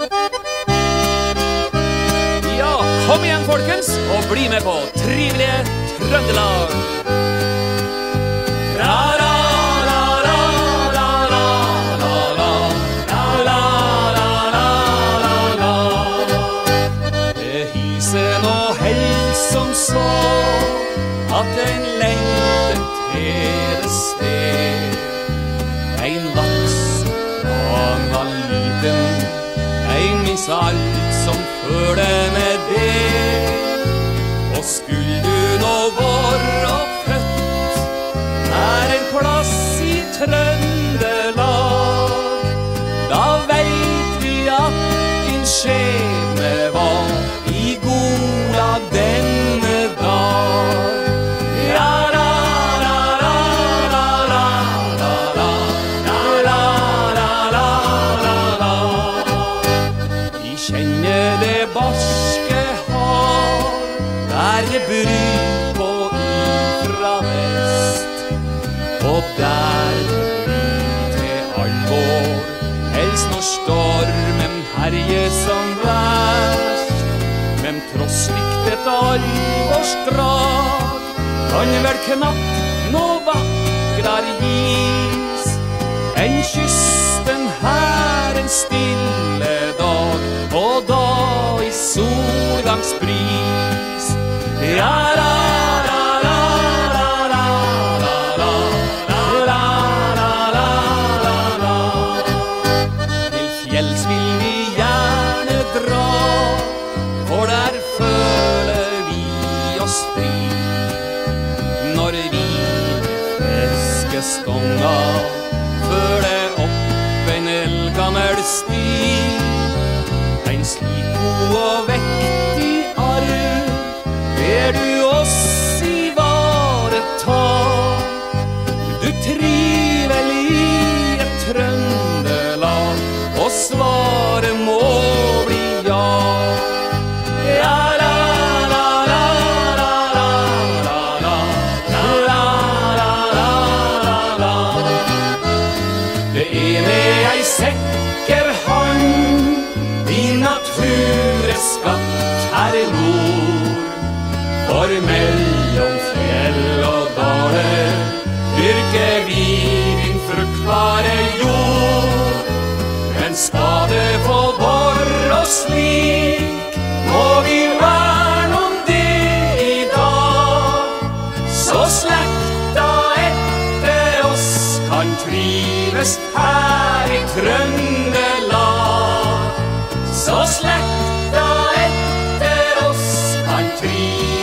Ja, kom igjen, folkens, og bli med på trivelige Trøndelag. Ra, ra, som så at en ra, ra. Minst alt som følger med det. Og skulle du nå være Kjenner det barske hav, der det bryr på ifra vest. Og der det blir til alvor, helst når stormen herjer som verst. Men tross slikt et alvorsdrag, kan vel knapt nå vakrere gis. Solgangsbris. Ja, la, ra, ra, ra, ra, ra. Til fjells vil vi gjerne dra, for der føler vi oss fri. Når vi med friske stonga sekker han i naturens skatt her i nord. For mellom fjell og daler dyrker vi din fruktbare jord. Men skal det få bore oss slik, må vi verne om det i dag. Så slekta etter oss kan trives her Trøndelag. Så slekta etter oss kan trives